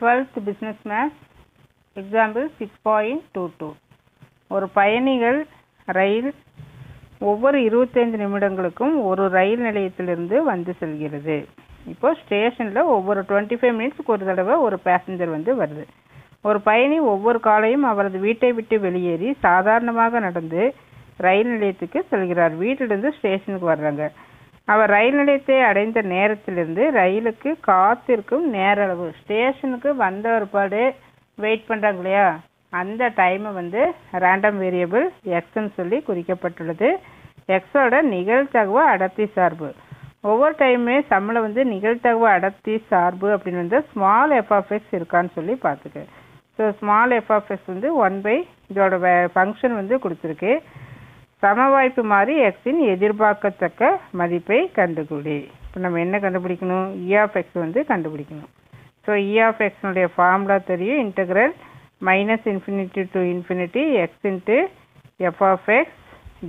Twelfth business maths example six point two two ஒரு பயணிகள் ரயில் ஒவ்வொரு இருபத்தைந்து நிமிடங்களுக்கும் ஒரு ரயில் நிலையத்திலிருந்து வந்து செல்கிறது. இப்போ ஸ்டேஷனில் ஒவ்வொரு டுவெண்ட்டி ஃபைவ் மினிட்ஸ்க்கு ஒரு தடவை ஒரு பேசஞ்சர் வந்து வருது. ஒரு பயணி ஒவ்வொரு காலையும் அவரது வீட்டை விட்டு வெளியேறி சாதாரணமாக நடந்து ரயில் நிலையத்துக்கு செல்கிறார். வீட்டிலிருந்து ஸ்டேஷனுக்கு வர்றாங்க. அவர் ரயில் நிலையத்தை அடைந்த நேரத்திலிருந்து ரயிலுக்கு காத்திருக்கும் நேரளவு. ஸ்டேஷனுக்கு வந்த ஒருபாடு வெயிட் பண்ணுறாங்க இல்லையா? அந்த டைமை வந்து ரேண்டம் வேரியபிள் எக்ஸ்ன்னு சொல்லி குறிக்கப்பட்டுள்ளது. எக்ஸோட நிகழ்த்தகவு அடர்த்தி சார்பு. ஒவ்வொரு டைமுமே சம்மளம் வந்து நிகழ்த்தகவு அடர்த்தி சார்பு அப்படின்னு வந்து ஸ்மால் எஃப்ஆஃப்எக்ஸ் இருக்கான்னு சொல்லி பார்த்துக்கு. So small F of X வந்து ஒன் பை இதோட ஃபங்க்ஷன் வந்து கொடுத்துருக்கு. சமவாய்ப்பு மாதிரி எக்ஸின் எதிர்பார்க்கத்தக்க மதிப்பை கண்டுபிடி. இப்போ நம்ம என்ன கண்டுபிடிக்கணும்? இ ஆஃப் எக்ஸ் வந்து கண்டுபிடிக்கணும். ஸோ இ ஆஃப் எக்ஸ்னுடைய ஃபார்முலா தெரியும். Integral minus infinity to infinity x into f of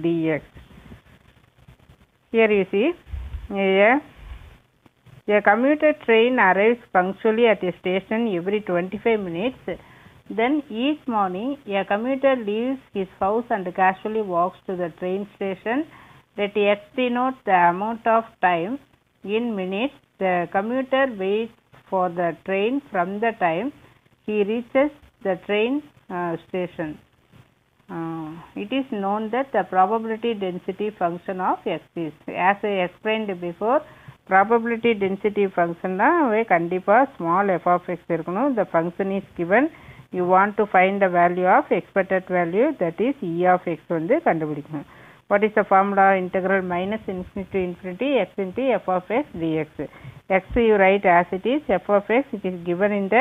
dx Here you see, a, a commuter train arrives punctually at a station every 25 minutes. Then each morning, a commuter leaves his house and casually walks to the train station. Let x denote the amount of time in minutes the commuter waits for the train from the time he reaches the train uh, station. Uh, it is known that the probability density function of x is as I explained before probability density function வே கண்டிப்பாக small f of x இருக்கணும் the function is given you want to find the value of expected value that is E of x வந்து கண்டுபிடிக்கணும் what is the formula integral minus infinity to infinity x into f of x dx x you write as it is f of x it is given in the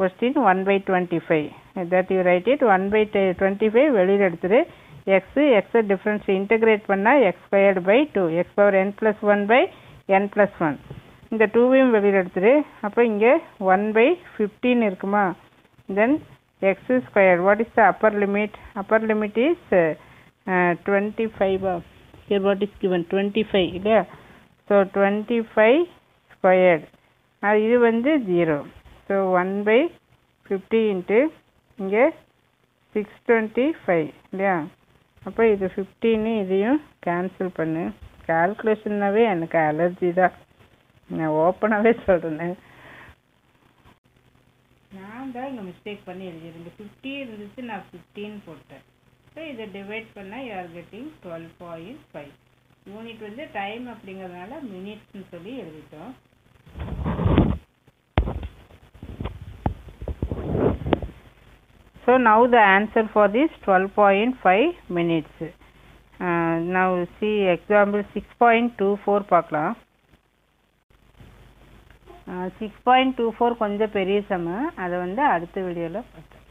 question one by twenty five that you write it one by twenty five வெளியில் எடுத்துரு x எக்ஸை difference integrate பண்ணால் x squared by two x power n plus one by n plus one இந்த டூவையும் வெளியில் எடுத்துரு அப்போ இங்கே ஒன் பை ஃபிஃப்டீன் இருக்குமா then x square what is the upper limit? Upper limit is uh, 25 uh, here what is given? 25 இல்லையா? So 25 squared அது இது வந்து 0 so one by fifty into இங்கே சிக்ஸ் டுவெண்ட்டி ஃபைவ் இல்லையா? அப்போ இது ஃபிஃப்டின்னு இதையும் கேன்சல் பண்ணு. கால்குலேஷன்னாவே எனக்கு அலர்ஜி தான். நான் ஓப்பனாகவே சொல்கிறேன் நான் தான் இங்கே மிஸ்டேக் பண்ணி எழுதியிருந்தேன் ஃபிஃப்டி இருந்துச்சு நான் ஃபிஃப்டின்னு போட்டேன். ஸோ இதை டிவைட் பண்ணால் you're getting twelve point five unit வந்து டைம் அப்படிங்கிறதுனால மினிட்ஸ்னு சொல்லி எழுதிட்டோம். So now the answer for this 12.5 minutes. Uh, now see example 6.24 பார்க்கலாம். சிக்ஸ் பாயிண்ட் டூ ஃபோர் கொஞ்சம் பெரிய சம அதை வந்து அடுத்த வீடியோவில் பார்த்தேன்